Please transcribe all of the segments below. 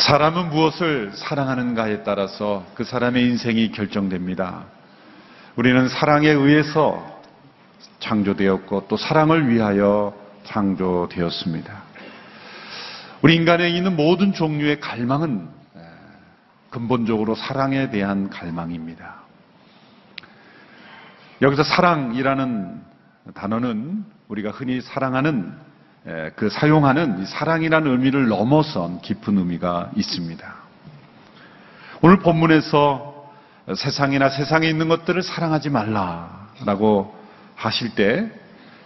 사람은 무엇을 사랑하는가에 따라서 그 사람의 인생이 결정됩니다. 우리는 사랑에 의해서 창조되었고 또 사랑을 위하여 창조되었습니다. 우리 인간에 있는 모든 종류의 갈망은 근본적으로 사랑에 대한 갈망입니다. 여기서 사랑이라는 단어는 우리가 흔히 사랑하는 그 사용하는 사랑이라는 의미를 넘어선 깊은 의미가 있습니다. 오늘 본문에서 세상이나 세상에 있는 것들을 사랑하지 말라라고 하실 때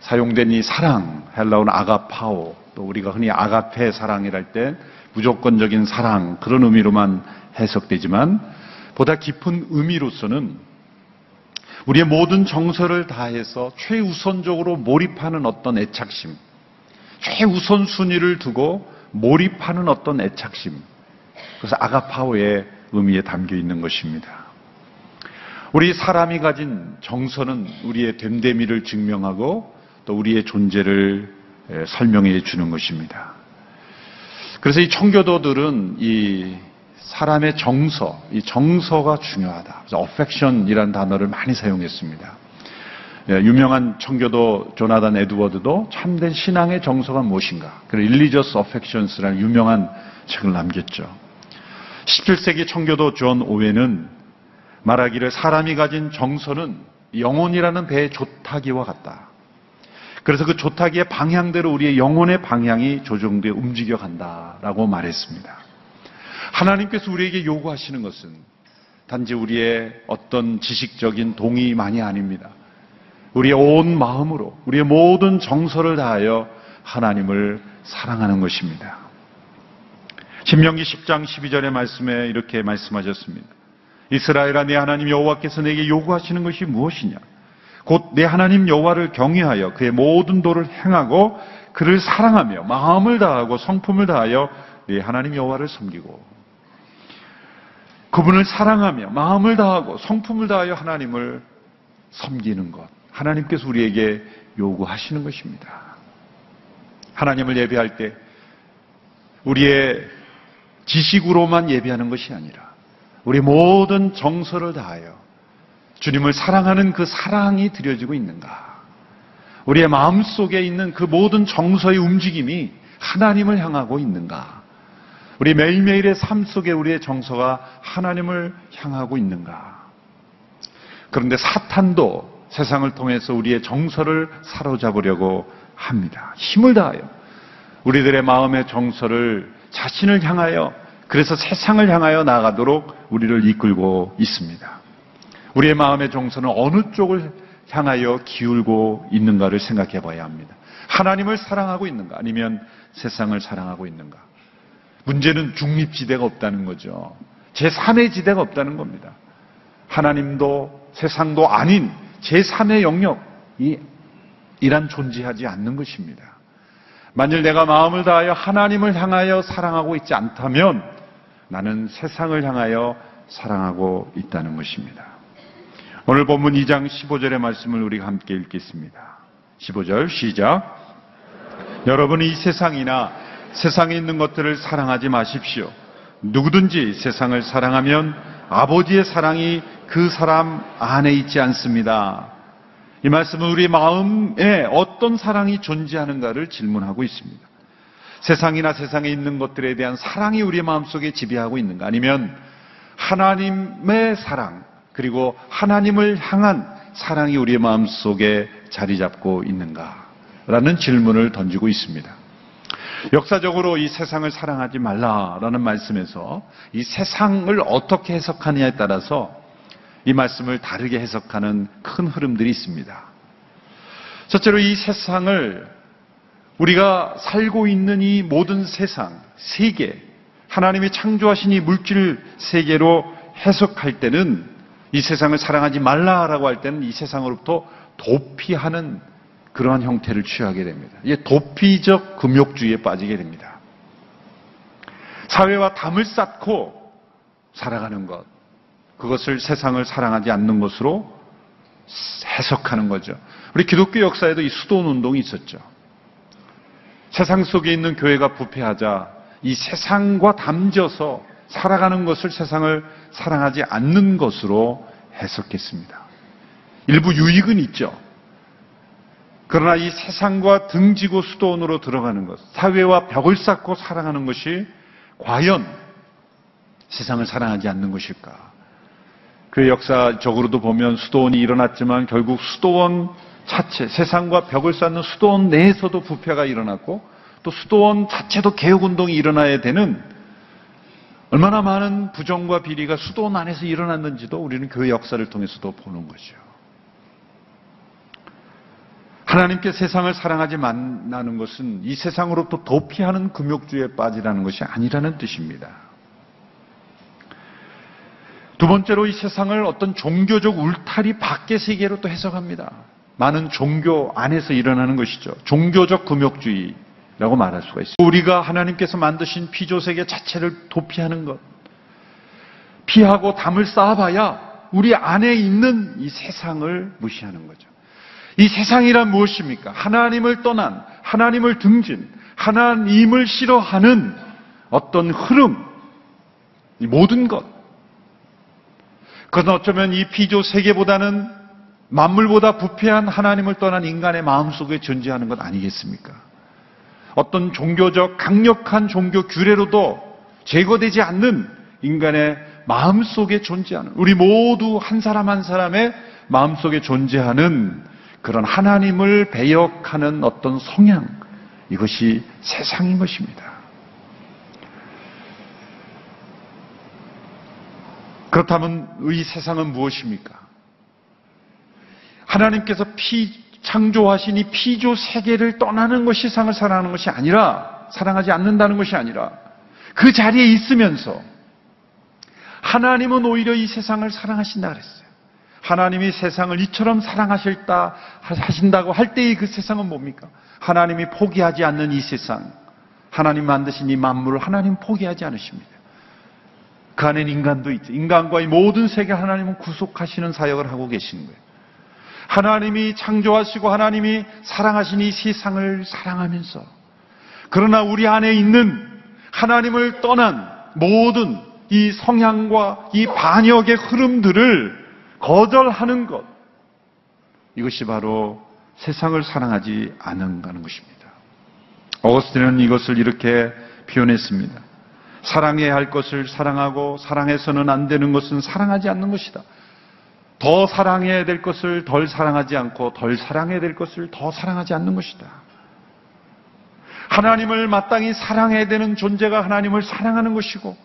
사용된 이 사랑, 헬라어는 아가파오, 또 우리가 흔히 아가페 사랑이랄 때 무조건적인 사랑 그런 의미로만 해석되지만 보다 깊은 의미로서는 우리의 모든 정서를 다해서 최우선적으로 몰입하는 어떤 애착심, 최우선 순위를 두고 몰입하는 어떤 애착심, 그래서 아가파오의 의미에 담겨 있는 것입니다. 우리 사람이 가진 정서는 우리의 됨됨이를 증명하고 또 우리의 존재를 설명해 주는 것입니다. 그래서 이 청교도들은 이 사람의 정서, 이 정서가 중요하다. 그래서 affection이라는 단어를 많이 사용했습니다. 예, 유명한 청교도 조나단 에드워드도 참된 신앙의 정서가 무엇인가? 그 Religious Affections라는 유명한 책을 남겼죠. 17세기 청교도 존 오웬은 말하기를 사람이 가진 정서는 영혼이라는 배의 조타기와 같다. 그래서 그 조타기의 방향대로 우리의 영혼의 방향이 조정되어 움직여 간다라고 말했습니다. 하나님께서 우리에게 요구하시는 것은 단지 우리의 어떤 지식적인 동의만이 아닙니다. 우리의 온 마음으로, 우리의 모든 정서를 다하여 하나님을 사랑하는 것입니다. 신명기 10장 12절의 말씀에 이렇게 말씀하셨습니다. 이스라엘아 내 하나님 여호와께서 내게 요구하시는 것이 무엇이냐? 곧 내 하나님 여호와를 경외하여 그의 모든 도를 행하고 그를 사랑하며 마음을 다하고 성품을 다하여 내 하나님 여호와를 섬기고 그분을 사랑하며 마음을 다하고 성품을 다하여 하나님을 섬기는 것. 하나님께서 우리에게 요구하시는 것입니다. 하나님을 예배할 때 우리의 지식으로만 예배하는 것이 아니라 우리 모든 정서를 다하여 주님을 사랑하는 그 사랑이 드려지고 있는가? 우리의 마음 속에 있는 그 모든 정서의 움직임이 하나님을 향하고 있는가? 우리 매일매일의 삶 속에 우리의 정서가 하나님을 향하고 있는가? 그런데 사탄도 세상을 통해서 우리의 정서를 사로잡으려고 합니다. 힘을 다하여 우리들의 마음의 정서를 자신을 향하여 그래서 세상을 향하여 나가도록 우리를 이끌고 있습니다. 우리의 마음의 정서는 어느 쪽을 향하여 기울고 있는가를 생각해 봐야 합니다. 하나님을 사랑하고 있는가 아니면 세상을 사랑하고 있는가. 문제는 중립지대가 없다는 거죠. 제3의 지대가 없다는 겁니다. 하나님도 세상도 아닌 제3의 영역이 이란 존재하지 않는 것입니다. 만일 내가 마음을 다하여 하나님을 향하여 사랑하고 있지 않다면 나는 세상을 향하여 사랑하고 있다는 것입니다. 오늘 본문 2장 15절의 말씀을 우리가 함께 읽겠습니다. 15절 시작. 여러분이 이 세상이나 세상에 있는 것들을 사랑하지 마십시오. 누구든지 세상을 사랑하면 아버지의 사랑이 그 사람 안에 있지 않습니다. 이 말씀은 우리 마음에 어떤 사랑이 존재하는가를 질문하고 있습니다. 세상이나 세상에 있는 것들에 대한 사랑이 우리 마음속에 지배하고 있는가? 아니면 하나님의 사랑, 그리고 하나님을 향한 사랑이 우리의 마음속에 자리 잡고 있는가? 라는 질문을 던지고 있습니다. 역사적으로 이 세상을 사랑하지 말라라는 말씀에서 이 세상을 어떻게 해석하느냐에 따라서 이 말씀을 다르게 해석하는 큰 흐름들이 있습니다. 첫째로 이 세상을 우리가 살고 있는 이 모든 세상, 세계, 하나님이 창조하신 이 물질 세계로 해석할 때는 이 세상을 사랑하지 말라라고 할 때는 이 세상으로부터 도피하는 그러한 형태를 취하게 됩니다. 이게 도피적 금욕주의에 빠지게 됩니다. 사회와 담을 쌓고 살아가는 것. 그것을 세상을 사랑하지 않는 것으로 해석하는 거죠. 우리 기독교 역사에도 이 수도원 운동이 있었죠. 세상 속에 있는 교회가 부패하자 이 세상과 담져서 살아가는 것을 세상을 사랑하지 않는 것으로 해석했습니다. 일부 유익은 있죠. 그러나 이 세상과 등지고 수도원으로 들어가는 것, 사회와 벽을 쌓고 살아가는 것이 과연 세상을 사랑하지 않는 것일까? 그 역사적으로도 보면 수도원이 일어났지만 결국 수도원 자체, 세상과 벽을 쌓는 수도원 내에서도 부패가 일어났고 또 수도원 자체도 개혁운동이 일어나야 되는 얼마나 많은 부정과 비리가 수도원 안에서 일어났는지도 우리는 그 역사를 통해서도 보는 거죠. 하나님께 세상을 사랑하지 만나는 것은 이 세상으로부터 도피하는 금욕주에 빠지라는 것이 아니라는 뜻입니다. 두 번째로 이 세상을 어떤 종교적 울타리 밖의 세계로 또 해석합니다. 많은 종교 안에서 일어나는 것이죠. 종교적 금욕주의라고 말할 수가 있습니다. 우리가 하나님께서 만드신 피조세계 자체를 도피하는 것. 피하고 담을 쌓아봐야 우리 안에 있는 이 세상을 무시하는 거죠. 이 세상이란 무엇입니까? 하나님을 떠난, 하나님을 등진, 하나님을 싫어하는 어떤 흐름, 이 모든 것. 그건 어쩌면 이 피조 세계보다는 만물보다 부패한 하나님을 떠난 인간의 마음속에 존재하는 것 아니겠습니까? 어떤 종교적 강력한 종교 규례로도 제거되지 않는 인간의 마음속에 존재하는 우리 모두 한 사람 한 사람의 마음속에 존재하는 그런 하나님을 배역하는 어떤 성향 이것이 세상인 것입니다. 그렇다면 이 세상은 무엇입니까? 하나님께서 피, 창조하신 이 피조 세계를 떠나는 것이 세상을 사랑하는 것이 아니라, 사랑하지 않는다는 것이 아니라, 그 자리에 있으면서, 하나님은 오히려 이 세상을 사랑하신다 그랬어요. 하나님이 세상을 이처럼 사랑하실다, 하신다고 할 때의 그 세상은 뭡니까? 하나님이 포기하지 않는 이 세상, 하나님 만드신 이 만물을 하나님 포기하지 않으십니다. 그 안엔 인간도 있죠. 인간과 이 모든 세계 하나님은 구속하시는 사역을 하고 계시는 거예요. 하나님이 창조하시고 하나님이 사랑하신 이 세상을 사랑하면서 그러나 우리 안에 있는 하나님을 떠난 모든 이 성향과 이 반역의 흐름들을 거절하는 것 이것이 바로 세상을 사랑하지 않는다는 것입니다. 어거스틴은 이것을 이렇게 표현했습니다. 사랑해야 할 것을 사랑하고 사랑해서는 안 되는 것은 사랑하지 않는 것이다. 더 사랑해야 될 것을 덜 사랑하지 않고 덜 사랑해야 될 것을 더 사랑하지 않는 것이다. 하나님을 마땅히 사랑해야 되는 존재가 하나님을 사랑하는 것이고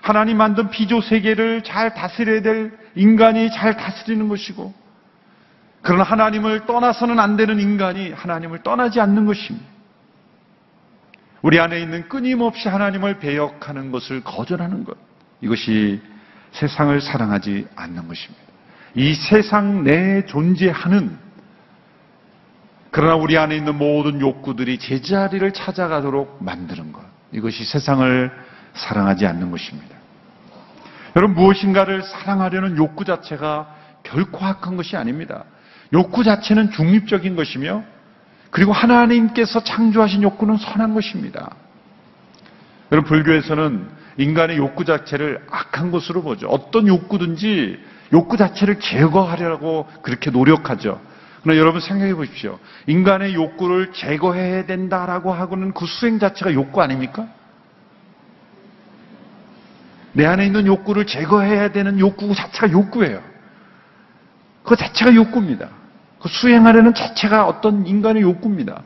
하나님 만든 비조 세계를 잘 다스려야 될 인간이 잘 다스리는 것이고 그러나 하나님을 떠나서는 안 되는 인간이 하나님을 떠나지 않는 것입니다. 우리 안에 있는 끊임없이 하나님을 배역하는 것을 거절하는 것. 이것이 세상을 사랑하지 않는 것입니다. 이 세상 내에 존재하는 그러나 우리 안에 있는 모든 욕구들이 제자리를 찾아가도록 만드는 것. 이것이 세상을 사랑하지 않는 것입니다. 여러분, 무엇인가를 사랑하려는 욕구 자체가 결코 악한 것이 아닙니다. 욕구 자체는 중립적인 것이며 그리고 하나님께서 창조하신 욕구는 선한 것입니다. 여러분, 불교에서는 인간의 욕구 자체를 악한 것으로 보죠. 어떤 욕구든지 욕구 자체를 제거하려고 그렇게 노력하죠. 그러나 여러분 생각해 보십시오. 인간의 욕구를 제거해야 된다라고 하고는 그 수행 자체가 욕구 아닙니까? 내 안에 있는 욕구를 제거해야 되는 욕구 자체가 욕구예요. 그 자체가 욕구입니다. 그 수행하려는 자체가 어떤 인간의 욕구입니다.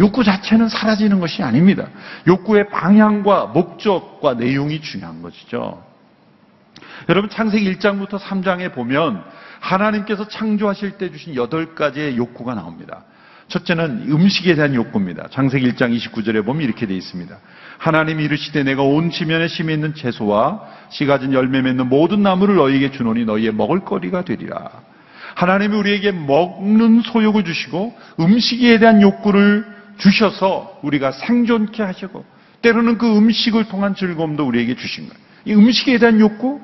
욕구 자체는 사라지는 것이 아닙니다. 욕구의 방향과 목적과 내용이 중요한 것이죠. 여러분 창세기 1장부터 3장에 보면 하나님께서 창조하실 때 주신 8가지의 욕구가 나옵니다. 첫째는 음식에 대한 욕구입니다. 창세기 1장 29절에 보면 이렇게 되어 있습니다. 하나님이 이르시되 내가 온 지면에 심에 있는 채소와 씨 가진 열매 맺는 모든 나무를 너희에게 주노니 너희의 먹을 거리가 되리라. 하나님이 우리에게 먹는 소욕을 주시고 음식에 대한 욕구를 주셔서 우리가 생존케 하시고 때로는 그 음식을 통한 즐거움도 우리에게 주신 거예요. 이 음식에 대한 욕구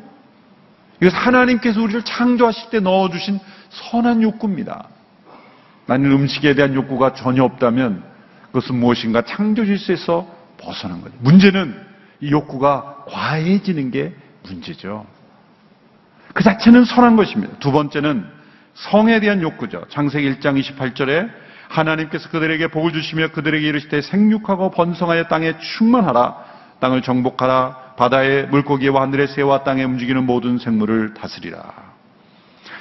이것은 하나님께서 우리를 창조하실 때 넣어주신 선한 욕구입니다. 나는 음식에 대한 욕구가 전혀 없다면 그것은 무엇인가 창조 질서에서 벗어난 거죠. 문제는 이 욕구가 과해지는 게 문제죠. 그 자체는 선한 것입니다. 두 번째는 성에 대한 욕구죠. 창세기 1장 28절에 하나님께서 그들에게 복을 주시며 그들에게 이르시되 생육하고 번성하여 땅에 충만하라 땅을 정복하라 바다의 물고기와 하늘의 새와 땅에 움직이는 모든 생물을 다스리라.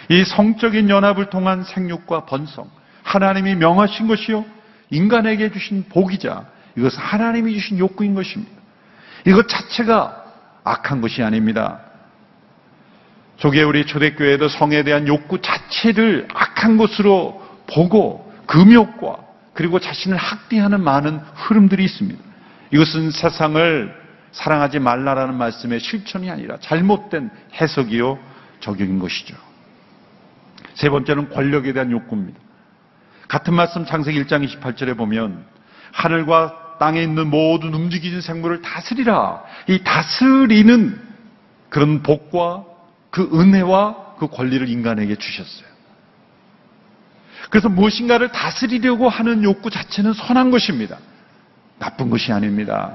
이 성적인 연합을 통한 생육과 번성 하나님이 명하신 것이요 인간에게 주신 복이자 이것은 하나님이 주신 욕구인 것입니다. 이것 자체가 악한 것이 아닙니다. 조개 우리 초대교회도 성에 대한 욕구 자체를 악한 것으로 보고 금욕과 그리고 자신을 학대하는 많은 흐름들이 있습니다. 이것은 세상을 사랑하지 말라라는 말씀의 실천이 아니라 잘못된 해석이요 적용인 것이죠. 세 번째는 권력에 대한 욕구입니다. 같은 말씀 창세기 1장 28절에 보면 하늘과 땅에 있는 모든 움직이는 생물을 다스리라. 이 다스리는 그런 복과 그 은혜와 그 권리를 인간에게 주셨어요. 그래서 무엇인가를 다스리려고 하는 욕구 자체는 선한 것입니다. 나쁜 것이 아닙니다.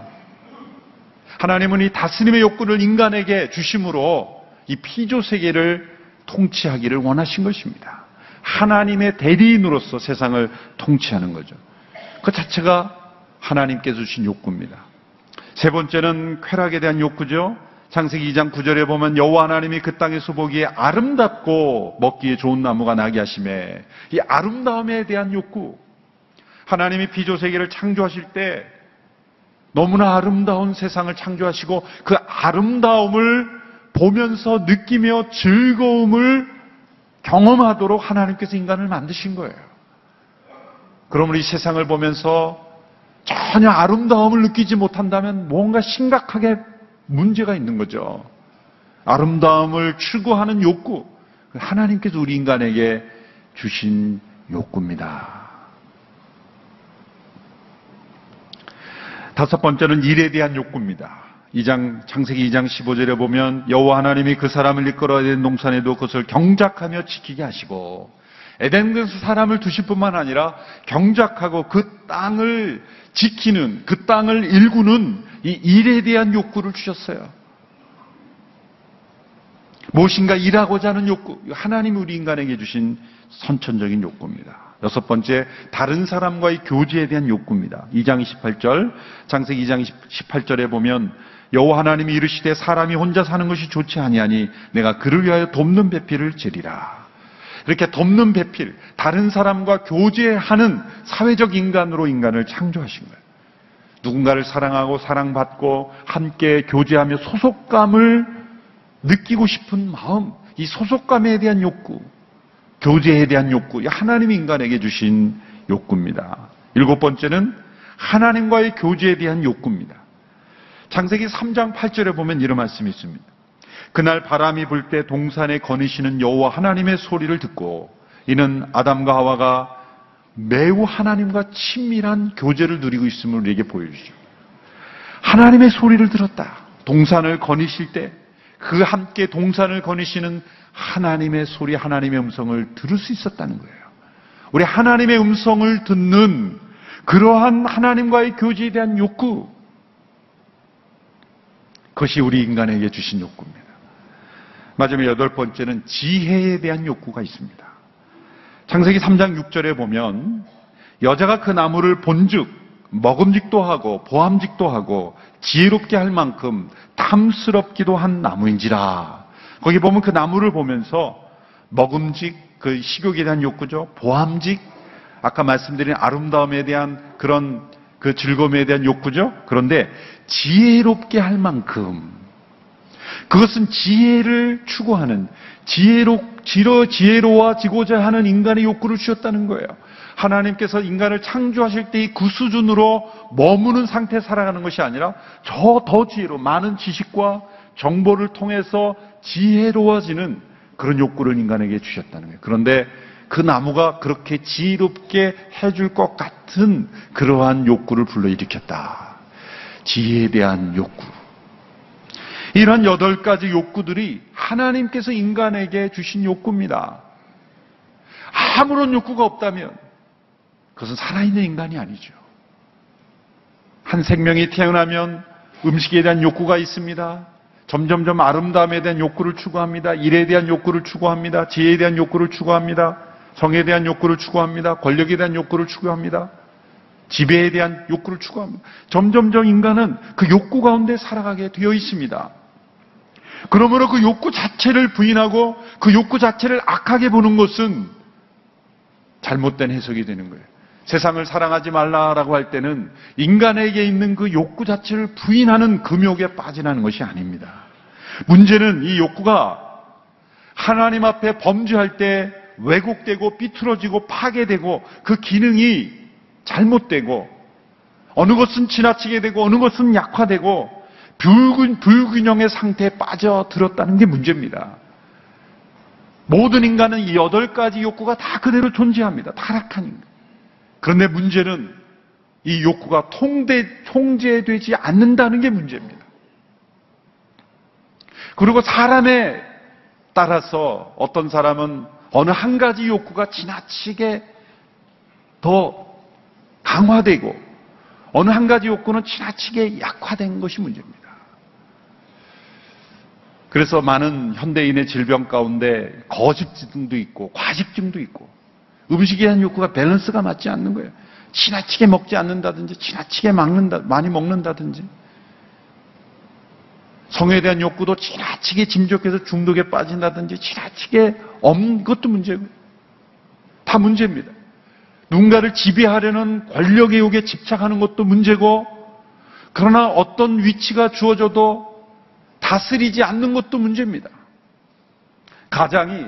하나님은 이 다스림의 욕구를 인간에게 주심으로 이 피조 세계를 통치하기를 원하신 것입니다. 하나님의 대리인으로서 세상을 통치하는 거죠. 그 자체가 하나님께서 주신 욕구입니다. 세 번째는 쾌락에 대한 욕구죠. 창세기 2장 9절에 보면 여호와 하나님이 그 땅에서 보기에 아름답고 먹기에 좋은 나무가 나게 하심에 이 아름다움에 대한 욕구 하나님이 피조 세계를 창조하실 때 너무나 아름다운 세상을 창조하시고 그 아름다움을 보면서 느끼며 즐거움을 경험하도록 하나님께서 인간을 만드신 거예요. 그러므로 이 세상을 보면서 전혀 아름다움을 느끼지 못한다면 뭔가 심각하게 문제가 있는 거죠. 아름다움을 추구하는 욕구. 하나님께서 우리 인간에게 주신 욕구입니다. 다섯 번째는 일에 대한 욕구입니다. 2장 창세기 2장 15절에 보면 여호와 하나님이 그 사람을 이끌어야 되는 동산에도 그것을 경작하며 지키게 하시고 에덴에서 사람을 두실 뿐만 아니라 경작하고 그 땅을 지키는 그 땅을 일구는 이 일에 대한 욕구를 주셨어요. 무엇인가 일하고자 하는 욕구, 하나님이 우리 인간에게 주신 선천적인 욕구입니다. 여섯 번째, 다른 사람과의 교제에 대한 욕구입니다. 2장 28절, 장세기 2장 18절에 보면 여호와 하나님이 이르시되 사람이 혼자 사는 것이 좋지 아니하니 내가 그를 위하여 돕는 배필을 제리라. 이렇게 돕는 배필, 다른 사람과 교제하는 사회적 인간으로 인간을 창조하신 거예요. 누군가를 사랑하고 사랑받고 함께 교제하며 소속감을 느끼고 싶은 마음, 이 소속감에 대한 욕구, 교제에 대한 욕구, 하나님 인간에게 주신 욕구입니다. 일곱 번째는 하나님과의 교제에 대한 욕구입니다. 창세기 3장 8절에 보면 이런 말씀이 있습니다. 그날 바람이 불 때 동산에 거니시는 여호와 하나님의 소리를 듣고 이는 아담과 하와가 매우 하나님과 친밀한 교제를 누리고 있음을 우리에게 보여주죠. 하나님의 소리를 들었다. 동산을 거니실 때 그 함께 동산을 거니시는 하나님의 소리, 하나님의 음성을 들을 수 있었다는 거예요. 우리 하나님의 음성을 듣는 그러한 하나님과의 교제에 대한 욕구, 그것이 우리 인간에게 주신 욕구입니다. 마지막 여덟 번째는 지혜에 대한 욕구가 있습니다. 창세기 3장 6절에 보면 여자가 그 나무를 본즉 먹음직도 하고 보암직도 하고 지혜롭게 할 만큼 탐스럽기도 한 나무인지라. 거기 보면 그 나무를 보면서 먹음직, 그 식욕에 대한 욕구죠. 보암직, 아까 말씀드린 아름다움에 대한 그런 그 즐거움에 대한 욕구죠. 그런데 지혜롭게 할 만큼 그것은 지혜를 추구하는 지혜로 지로 지혜로워지고자 하는 인간의 욕구를 주셨다는 거예요. 하나님께서 인간을 창조하실 때이그 수준으로 머무는 상태에 살아가는 것이 아니라 저 더 지혜로 많은 지식과 정보를 통해서 지혜로워지는 그런 욕구를 인간에게 주셨다는 거예요. 그런데 그 나무가 그렇게 지혜롭게 해줄 것 같은 그러한 욕구를 불러일으켰다. 지혜에 대한 욕구. 이런 여덟 가지 욕구들이 하나님께서 인간에게 주신 욕구입니다. 아무런 욕구가 없다면 그것은 살아있는 인간이 아니죠. 한 생명이 태어나면 음식에 대한 욕구가 있습니다. 점점점 아름다움에 대한 욕구를 추구합니다. 일에 대한 욕구를 추구합니다. 지혜에 대한 욕구를 추구합니다. 성에 대한 욕구를 추구합니다. 권력에 대한 욕구를 추구합니다. 지배에 대한 욕구를 추구합니다. 점점점 인간은 그 욕구 가운데 살아가게 되어 있습니다. 그러므로 그 욕구 자체를 부인하고 그 욕구 자체를 악하게 보는 것은 잘못된 해석이 되는 거예요. 세상을 사랑하지 말라라고 할 때는 인간에게 있는 그 욕구 자체를 부인하는 금욕에 빠지라는 것이 아닙니다. 문제는 이 욕구가 하나님 앞에 범죄할 때 왜곡되고 삐뚤어지고 파괴되고 그 기능이 잘못되고 어느 것은 지나치게 되고 어느 것은 약화되고 불균, 불균형의 상태에 빠져들었다는 게 문제입니다. 모든 인간은 이 여덟 가지 욕구가 다 그대로 존재합니다. 타락한 인간. 그런데 문제는 이 욕구가 통제, 통제되지 않는다는 게 문제입니다. 그리고 사람에 따라서 어떤 사람은 어느 한 가지 욕구가 지나치게 더 강화되고 어느 한 가지 욕구는 지나치게 약화된 것이 문제입니다. 그래서 많은 현대인의 질병 가운데 거식증도 있고 과식증도 있고 음식에 대한 욕구가 밸런스가 맞지 않는 거예요. 지나치게 먹지 않는다든지 지나치게 먹는다, 많이 먹는다든지 성에 대한 욕구도 지나치게 짐족해서 중독에 빠진다든지 지나치게 없는 것도 문제고 다 문제입니다. 누군가를 지배하려는 권력의 욕에 집착하는 것도 문제고 그러나 어떤 위치가 주어져도 다스리지 않는 것도 문제입니다. 가장이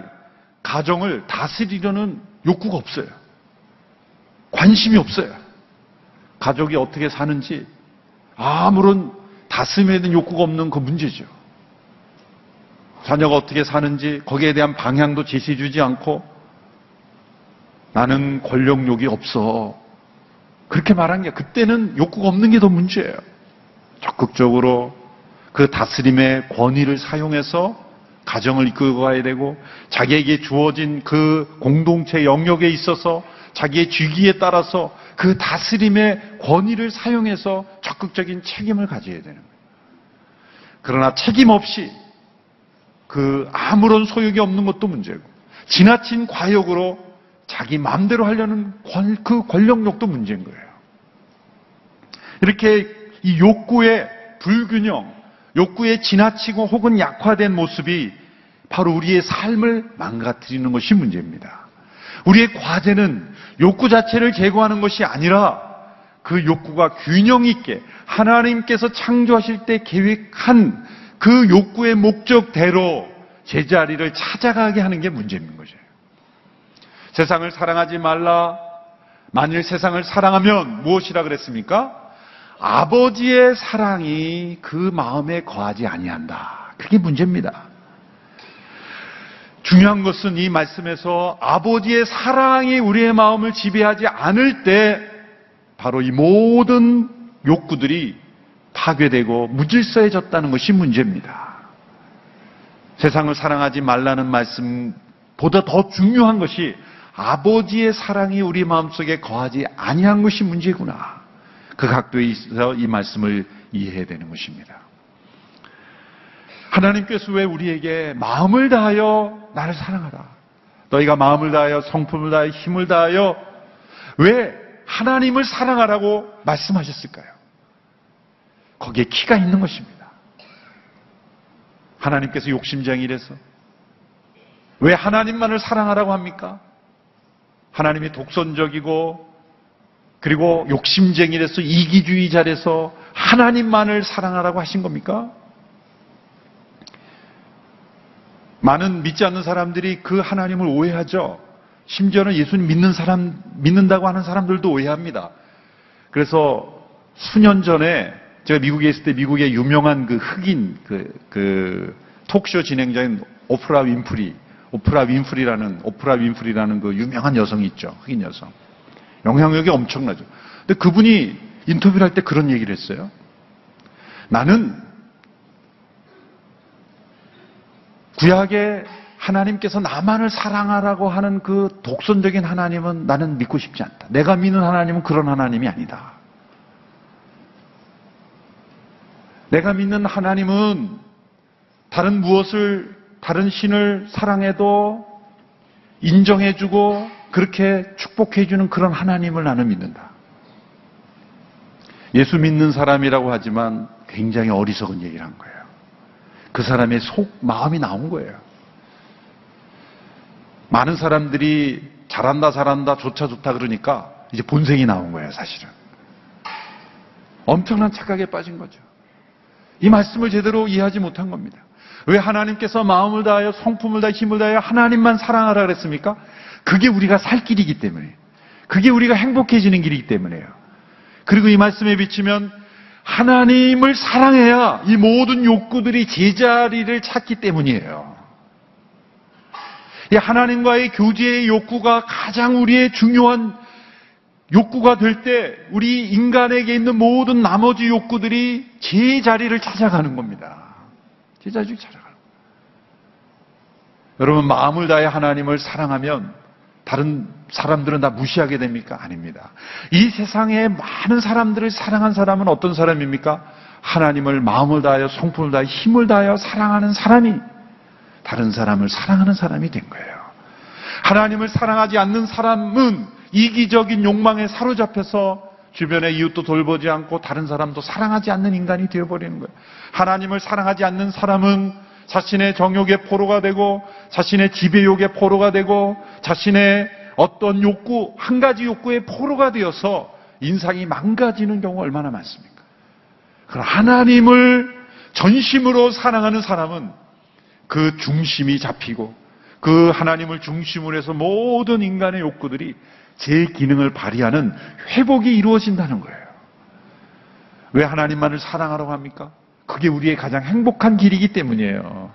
가정을 다스리려는 욕구가 없어요. 관심이 없어요. 가족이 어떻게 사는지 아무런 다스림에 대한 욕구가 없는 그 문제죠. 자녀가 어떻게 사는지 거기에 대한 방향도 제시해 주지 않고 나는 권력욕이 없어. 그렇게 말한 게 그때는 욕구가 없는 게 더 문제예요. 적극적으로 그 다스림의 권위를 사용해서 가정을 이끌고 가야 되고 자기에게 주어진 그 공동체 영역에 있어서 자기의 주기에 따라서 그 다스림의 권위를 사용해서 적극적인 책임을 가져야 되는 거예요. 그러나 책임 없이 그 아무런 소욕이 없는 것도 문제고 지나친 과욕으로 자기 마음대로 하려는 권, 그 권력욕도 문제인 거예요. 이렇게 이 욕구의 불균형, 욕구에 지나치고 혹은 약화된 모습이 바로 우리의 삶을 망가뜨리는 것이 문제입니다. 우리의 과제는 욕구 자체를 제거하는 것이 아니라 그 욕구가 균형 있게 하나님께서 창조하실 때 계획한 그 욕구의 목적대로 제자리를 찾아가게 하는 게 문제인 거죠. 세상을 사랑하지 말라. 만일 세상을 사랑하면 무엇이라 그랬습니까? 아버지의 사랑이 그 마음에 거하지 아니한다. 그게 문제입니다. 중요한 것은 이 말씀에서 아버지의 사랑이 우리의 마음을 지배하지 않을 때 바로 이 모든 욕구들이 파괴되고 무질서해졌다는 것이 문제입니다. 세상을 사랑하지 말라는 말씀보다 더 중요한 것이 아버지의 사랑이 우리 마음속에 거하지 아니한 것이 문제구나. 그 각도에 있어서 이 말씀을 이해해야 되는 것입니다. 하나님께서 왜 우리에게 마음을 다하여 나를 사랑하라. 너희가 마음을 다하여 성품을 다하여 힘을 다하여 왜 하나님을 사랑하라고 말씀하셨을까요? 거기에 키가 있는 것입니다. 하나님께서 욕심쟁이래서 왜 하나님만을 사랑하라고 합니까? 하나님이 독선적이고 그리고 욕심쟁이라서 이기주의자라서 하나님만을 사랑하라고 하신 겁니까? 많은 믿지 않는 사람들이 그 하나님을 오해하죠. 심지어는 예수님 믿는 사람, 믿는다고 하는 사람들도 오해합니다. 그래서 수년 전에 제가 미국에 있을 때 미국의 유명한 그 흑인 그, 그 talk show 진행자인 오프라 윈프리, 오프라 윈프리라는, 오프라 윈프리라는 그 유명한 여성이 있죠. 흑인 여성. 영향력이 엄청나죠. 근데 그분이 인터뷰를 할 때 그런 얘기를 했어요. 나는 구약에 하나님께서 나만을 사랑하라고 하는 그 독선적인 하나님은 나는 믿고 싶지 않다. 내가 믿는 하나님은 그런 하나님이 아니다. 내가 믿는 하나님은 다른 무엇을, 다른 신을 사랑해도 인정해주고 그렇게 축복해주는 그런 하나님을 나는 믿는다. 예수 믿는 사람이라고 하지만 굉장히 어리석은 얘기를 한 거예요. 그 사람의 속, 마음이 나온 거예요. 많은 사람들이 잘한다, 잘한다, 좋다, 좋다 그러니까 이제 본색이 나온 거예요, 사실은. 엄청난 착각에 빠진 거죠. 이 말씀을 제대로 이해하지 못한 겁니다. 왜 하나님께서 마음을 다하여 성품을 다하여 힘을 다하여 하나님만 사랑하라 그랬습니까? 그게 우리가 살 길이기 때문에. 그게 우리가 행복해지는 길이기 때문에요. 그리고 이 말씀에 비치면 하나님을 사랑해야 이 모든 욕구들이 제자리를 찾기 때문이에요. 이 하나님과의 교제의 욕구가 가장 우리의 중요한 욕구가 될 때 우리 인간에게 있는 모든 나머지 욕구들이 제자리를 찾아가는 겁니다. 제자리를 찾아가는 겁니다. 여러분 마음을 다해 하나님을 사랑하면 다른 사람들은 다 무시하게 됩니까? 아닙니다. 이 세상에 많은 사람들을 사랑한 사람은 어떤 사람입니까? 하나님을 마음을 다하여 성품을 다하여 힘을 다하여 사랑하는 사람이 다른 사람을 사랑하는 사람이 된 거예요. 하나님을 사랑하지 않는 사람은 이기적인 욕망에 사로잡혀서 주변의 이웃도 돌보지 않고 다른 사람도 사랑하지 않는 인간이 되어버리는 거예요. 하나님을 사랑하지 않는 사람은 자신의 정욕의 포로가 되고 자신의 지배욕의 포로가 되고 자신의 어떤 욕구, 한 가지 욕구의 포로가 되어서 인상이 망가지는 경우가 얼마나 많습니까? 그럼 하나님을 전심으로 사랑하는 사람은 그 중심이 잡히고 그 하나님을 중심으로 해서 모든 인간의 욕구들이 제 기능을 발휘하는 회복이 이루어진다는 거예요. 왜 하나님만을 사랑하라고 합니까? 그게 우리의 가장 행복한 길이기 때문이에요.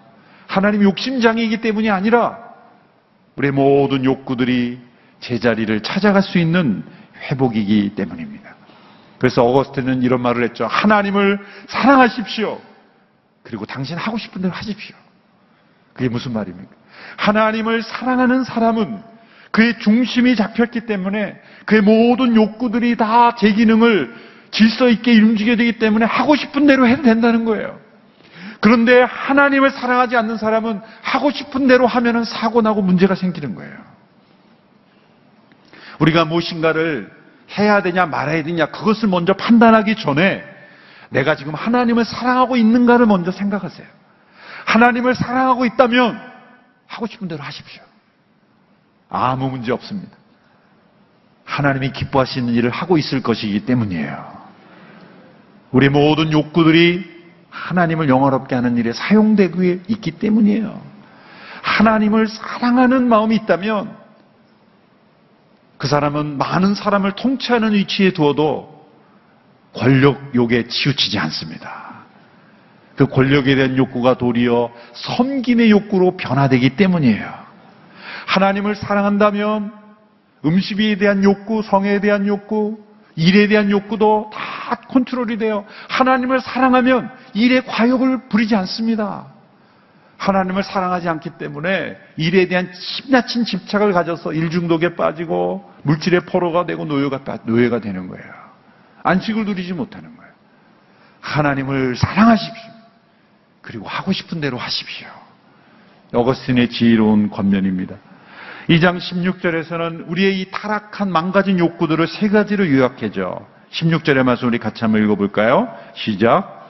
하나님 욕심장이기 때문이 아니라 우리의 모든 욕구들이 제자리를 찾아갈 수 있는 회복이기 때문입니다. 그래서 어거스트는 이런 말을 했죠. 하나님을 사랑하십시오. 그리고 당신 하고 싶은 대로 하십시오. 그게 무슨 말입니까? 하나님을 사랑하는 사람은 그의 중심이 잡혔기 때문에 그의 모든 욕구들이 다 제 기능을 질서 있게 움직여야 되기 때문에 하고 싶은 대로 해도 된다는 거예요. 그런데 하나님을 사랑하지 않는 사람은 하고 싶은 대로 하면은 사고 나고 문제가 생기는 거예요. 우리가 무엇인가를 해야 되냐 말아야 되냐 그것을 먼저 판단하기 전에 내가 지금 하나님을 사랑하고 있는가를 먼저 생각하세요. 하나님을 사랑하고 있다면 하고 싶은 대로 하십시오. 아무 문제 없습니다. 하나님이 기뻐하시는 일을 하고 있을 것이기 때문이에요. 우리 모든 욕구들이 하나님을 영화롭게 하는 일에 사용되고 있기 때문이에요. 하나님을 사랑하는 마음이 있다면 그 사람은 많은 사람을 통치하는 위치에 두어도 권력 욕에 치우치지 않습니다. 그 권력에 대한 욕구가 도리어 섬김의 욕구로 변화되기 때문이에요. 하나님을 사랑한다면 음식에 대한 욕구, 성에 대한 욕구, 일에 대한 욕구도 다 컨트롤이 돼요. 하나님을 사랑하면 일에 과욕을 부리지 않습니다. 하나님을 사랑하지 않기 때문에 일에 대한 심나친 집착을 가져서 일 중독에 빠지고 물질의 포로가 되고 노예가, 노예가 되는 거예요. 안식을 누리지 못하는 거예요. 하나님을 사랑하십시오. 그리고 하고 싶은 대로 하십시오. 어거스틴의 지혜로운 권면입니다. 2장 16절에서는 우리의 이 타락한 망가진 욕구들을 세 가지로 요약해줘. 16절의 말씀 우리 같이 한번 읽어볼까요? 시작.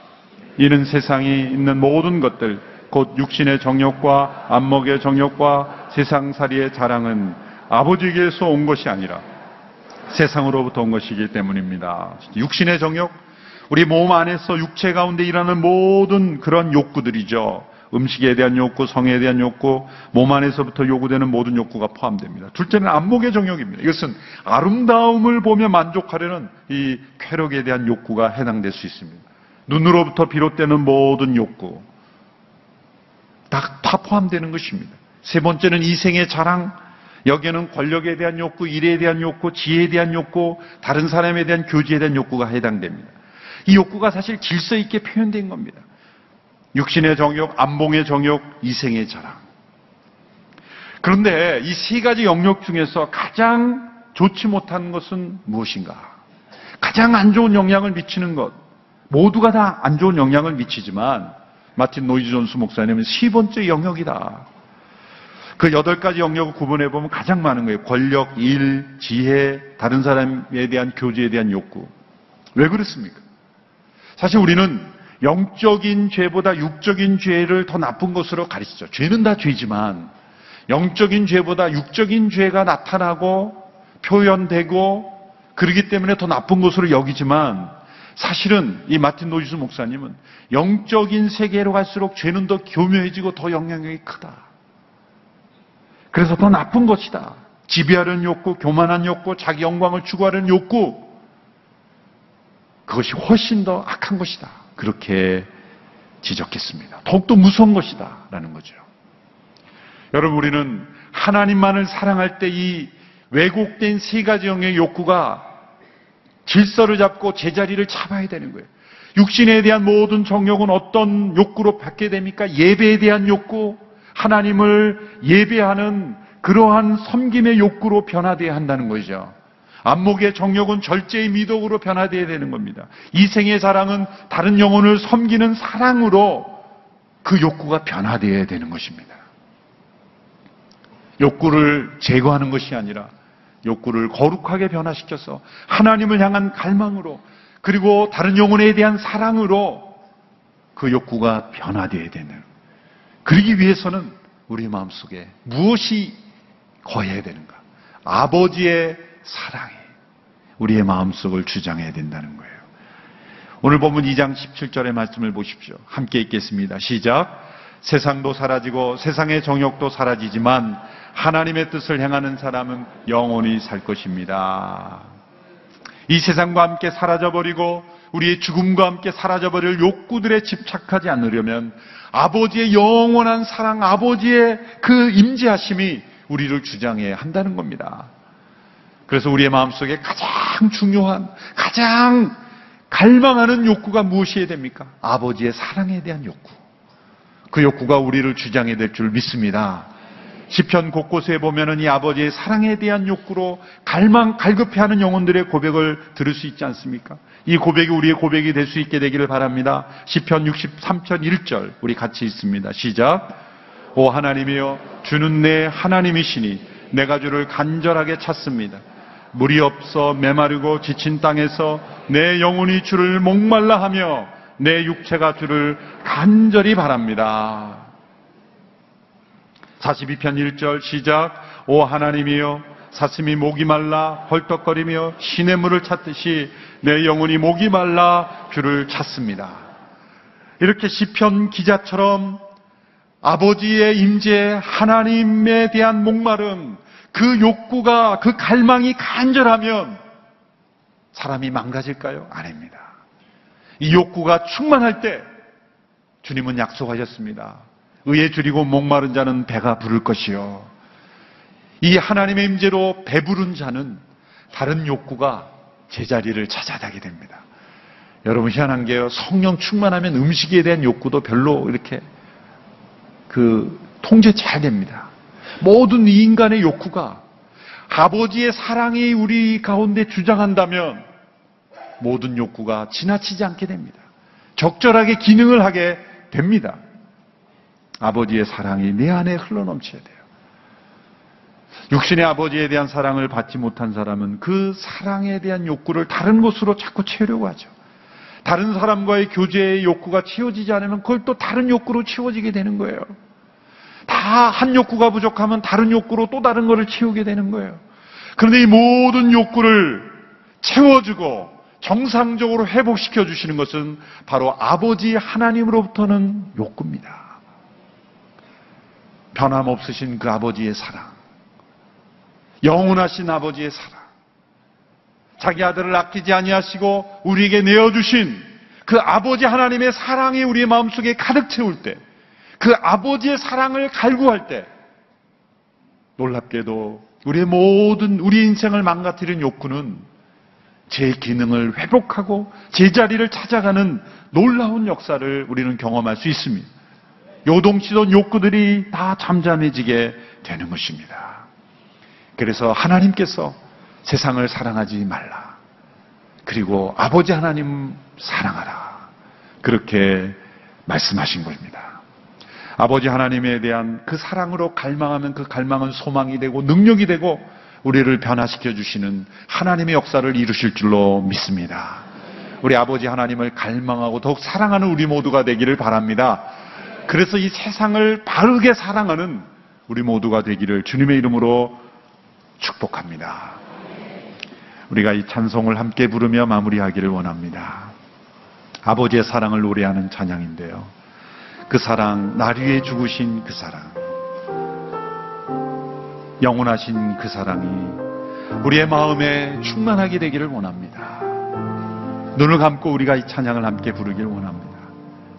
이는 세상에 있는 모든 것들, 곧 육신의 정욕과 안목의 정욕과 세상살이의 자랑은 아버지에게서 온 것이 아니라 세상으로부터 온 것이기 때문입니다. 육신의 정욕, 우리 몸 안에서 육체 가운데 일하는 모든 그런 욕구들이죠. 음식에 대한 욕구, 성에 대한 욕구, 몸 안에서부터 요구되는 모든 욕구가 포함됩니다. 둘째는 안목의 정욕입니다. 이것은 아름다움을 보며 만족하려는 이 쾌락에 대한 욕구가 해당될 수 있습니다. 눈으로부터 비롯되는 모든 욕구 다, 다 포함되는 것입니다. 세 번째는 이생의 자랑, 여기에는 권력에 대한 욕구, 일에 대한 욕구, 지혜에 대한 욕구, 다른 사람에 대한 교제에 대한 욕구가 해당됩니다. 이 욕구가 사실 질서 있게 표현된 겁니다. 육신의 정욕, 안목의 정욕, 이생의 자랑. 그런데 이 세 가지 영역 중에서 가장 좋지 못한 것은 무엇인가? 가장 안 좋은 영향을 미치는 것. 모두가 다 안 좋은 영향을 미치지만 마틴 로이드 존스 목사님은 세 번째 영역이다. 그 여덟 가지 영역을 구분해 보면 가장 많은 거예요. 권력, 일, 지혜, 다른 사람에 대한 교제에 대한 욕구. 왜 그렇습니까? 사실 우리는 영적인 죄보다 육적인 죄를 더 나쁜 것으로 가르치죠. 죄는 다 죄지만 영적인 죄보다 육적인 죄가 나타나고 표현되고 그러기 때문에 더 나쁜 것으로 여기지만 사실은 이 마틴 로이드 목사님은 영적인 세계로 갈수록 죄는 더 교묘해지고 더 영향력이 크다. 그래서 더 나쁜 것이다. 지배하려는 욕구, 교만한 욕구, 자기 영광을 추구하려는 욕구. 그것이 훨씬 더 악한 것이다. 그렇게 지적했습니다. 더욱더 무서운 것이다. 라는 거죠. 여러분, 우리는 하나님만을 사랑할 때 이 왜곡된 세 가지 영의 욕구가 질서를 잡고 제자리를 잡아야 되는 거예요. 육신에 대한 모든 정욕은 어떤 욕구로 받게 됩니까? 예배에 대한 욕구, 하나님을 예배하는 그러한 섬김의 욕구로 변화되어야 한다는 거죠. 안목의 정욕은 절제의 미덕으로 변화되어야 되는 겁니다. 이생의 사랑은 다른 영혼을 섬기는 사랑으로 그 욕구가 변화되어야 되는 것입니다. 욕구를 제거하는 것이 아니라 욕구를 거룩하게 변화시켜서 하나님을 향한 갈망으로 그리고 다른 영혼에 대한 사랑으로 그 욕구가 변화되어야 되는. 그러기 위해서는 우리 마음속에 무엇이 거해야 되는가? 아버지의 사랑이 우리의 마음속을 주장해야 된다는 거예요. 오늘 본문 2장 17절의 말씀을 보십시오. 함께 읽겠습니다. 시작. 세상도 사라지고 세상의 정욕도 사라지지만 하나님의 뜻을 행하는 사람은 영원히 살 것입니다. 이 세상과 함께 사라져버리고 우리의 죽음과 함께 사라져버릴 욕구들에 집착하지 않으려면 아버지의 영원한 사랑, 아버지의 그 임재하심이 우리를 주장해야 한다는 겁니다. 그래서 우리의 마음속에 가장 중요한, 가장 갈망하는 욕구가 무엇이어야 됩니까? 아버지의 사랑에 대한 욕구. 그 욕구가 우리를 주장해야 될줄 믿습니다. 시편 곳곳에 보면은 이 아버지의 사랑에 대한 욕구로 갈망 갈급해하는 영혼들의 고백을 들을 수 있지 않습니까? 이 고백이 우리의 고백이 될 수 있게 되기를 바랍니다. 시편 63편 1절 우리 같이 있습니다. 시작. 오 하나님이여 주는 내 하나님이시니 내가 주를 간절하게 찾습니다. 물이 없어 메마르고 지친 땅에서 내 영혼이 주를 목말라 하며 내 육체가 주를 간절히 바랍니다. 42편 1절 시작 오 하나님이여 사슴이 목이 말라 헐떡거리며 시냇 물을 찾듯이 내 영혼이 목이 말라 주를 찾습니다. 이렇게 시편 기자처럼 아버지의 임재 하나님에 대한 목마름 그 욕구가 그 갈망이 간절하면 사람이 망가질까요? 아닙니다. 이 욕구가 충만할 때 주님은 약속하셨습니다. 의에 줄이고 목마른 자는 배가 부를 것이요. 이 하나님의 임재로 배부른 자는 다른 욕구가 제자리를 찾아다게 됩니다. 여러분 희한한 게요. 성령 충만하면 음식에 대한 욕구도 별로 이렇게 그 통제 잘 됩니다. 모든 이 인간의 욕구가 아버지의 사랑이 우리 가운데 주장한다면 모든 욕구가 지나치지 않게 됩니다. 적절하게 기능을 하게 됩니다. 아버지의 사랑이 내 안에 흘러넘쳐야 돼요. 육신의 아버지에 대한 사랑을 받지 못한 사람은 그 사랑에 대한 욕구를 다른 곳으로 자꾸 채우려고 하죠. 다른 사람과의 교제의 욕구가 채워지지 않으면 그걸 또 다른 욕구로 채워지게 되는 거예요. 다 한 욕구가 부족하면 다른 욕구로 또 다른 것을 채우게 되는 거예요. 그런데 이 모든 욕구를 채워주고 정상적으로 회복시켜 주시는 것은 바로 아버지 하나님으로부터는 욕구입니다. 변함없으신 그 아버지의 사랑, 영원하신 아버지의 사랑, 자기 아들을 아끼지 아니하시고 우리에게 내어주신 그 아버지 하나님의 사랑이 우리의 마음속에 가득 채울 때, 그 아버지의 사랑을 갈구할 때, 놀랍게도 우리의 모든 우리 인생을 망가뜨리는 욕구는 제 기능을 회복하고 제자리를 찾아가는 놀라운 역사를 우리는 경험할 수 있습니다. 요동치던 욕구들이 다 잠잠해지게 되는 것입니다. 그래서 하나님께서 세상을 사랑하지 말라. 그리고 아버지 하나님 사랑하라. 그렇게 말씀하신 것입니다. 아버지 하나님에 대한 그 사랑으로 갈망하면 그 갈망은 소망이 되고 능력이 되고 우리를 변화시켜 주시는 하나님의 역사를 이루실 줄로 믿습니다. 우리 아버지 하나님을 갈망하고 더욱 사랑하는 우리 모두가 되기를 바랍니다. 그래서 이 세상을 바르게 사랑하는 우리 모두가 되기를 주님의 이름으로 축복합니다. 우리가 이 찬송을 함께 부르며 마무리하기를 원합니다. 아버지의 사랑을 노래하는 찬양인데요. 그 사랑, 날 위해 죽으신 그 사랑, 영원하신 그 사랑이 우리의 마음에 충만하게 되기를 원합니다. 눈을 감고 우리가 이 찬양을 함께 부르길 원합니다.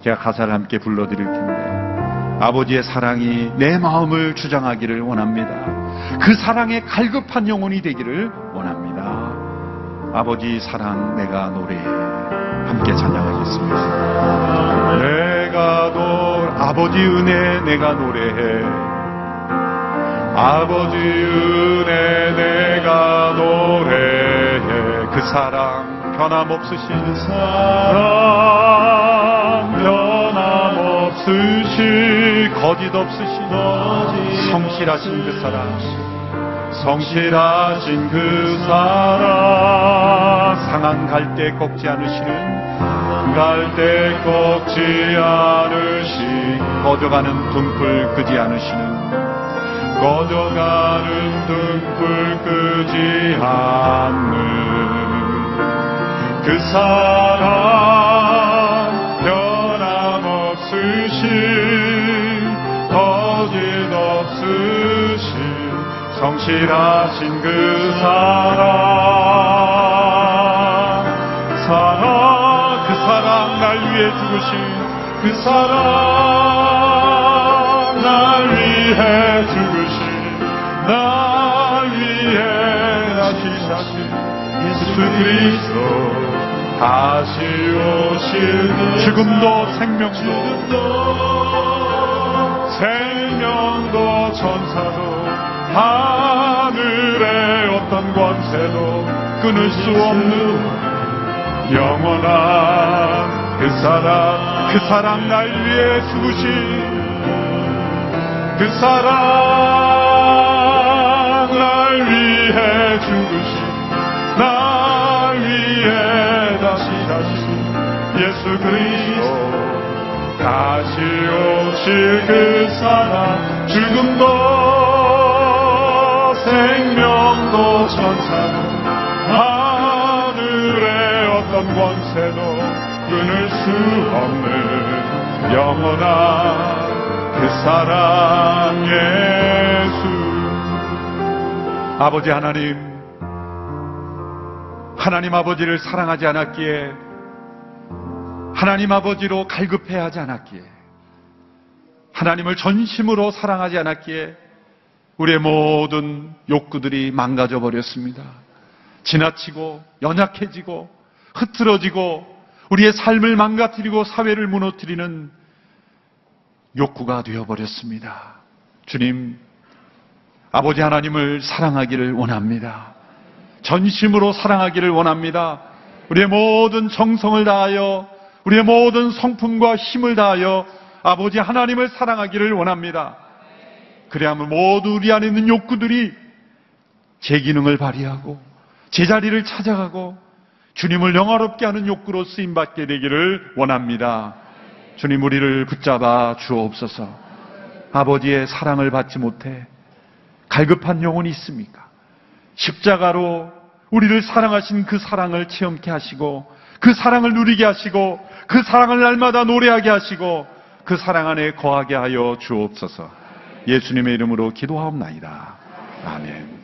제가 가사를 함께 불러드릴 텐데 아버지의 사랑이 내 마음을 주장하기를 원합니다. 그 사랑에 갈급한 영혼이 되기를 원합니다. 아버지 사랑 내가 노래해 함께 찬양하겠습니다. 내가 노 아버지 은혜 내가 노래해. 아버지 은혜 내가 노래해. 그 사랑 변함없으신 사랑 변함없으신 거짓 없으신 성실하신 그 사랑 성실하신 그 사랑 상한 갈때 꺾지 않으시는 갈때 꺾지 않으시 꺼져가는 등불 끄지 않으시는 꺼져가는 등불 끄지 않는 그 사랑 성실하신 그 사랑 사랑 그 사랑 날 위해 죽으신 그 사랑 날 위해 죽으신 날 위해 다시 다시 예수 그리스도. 다시 오실 지금도 생명도 생명도 천사도 하늘의 어떤 권세도 끊을 수 없는 영원한 그 사랑 그 사랑 날 위해 죽으신 그 사랑 날 위해 죽으신 날 위해 다시 다시 예수 그리스도. 다시 오실 그 사랑 죽음도 생명도 천사도 하늘의 어떤 권세도 끊을 수 없는 영원한 그 사랑 예수. 아버지 하나님 하나님 아버지를 사랑하지 않았기에 하나님 아버지로 갈급해야 하지 않았기에 하나님을 전심으로 사랑하지 않았기에 우리의 모든 욕구들이 망가져 버렸습니다. 지나치고 연약해지고 흐트러지고 우리의 삶을 망가뜨리고 사회를 무너뜨리는 욕구가 되어버렸습니다. 주님, 아버지 하나님을 사랑하기를 원합니다. 전심으로 사랑하기를 원합니다. 우리의 모든 정성을 다하여 우리의 모든 성품과 힘을 다하여 아버지 하나님을 사랑하기를 원합니다. 그래야만 모두 우리 안에 있는 욕구들이 제 기능을 발휘하고 제자리를 찾아가고 주님을 영화롭게 하는 욕구로 쓰임받게 되기를 원합니다. 주님 우리를 붙잡아 주옵소서. 아버지의 사랑을 받지 못해 갈급한 영혼이 있습니까? 십자가로 우리를 사랑하신 그 사랑을 체험케 하시고 그 사랑을 누리게 하시고 그 사랑을 날마다 노래하게 하시고 그 사랑 안에 거하게 하여 주옵소서. 예수님의 이름으로 기도하옵나이다. 아멘.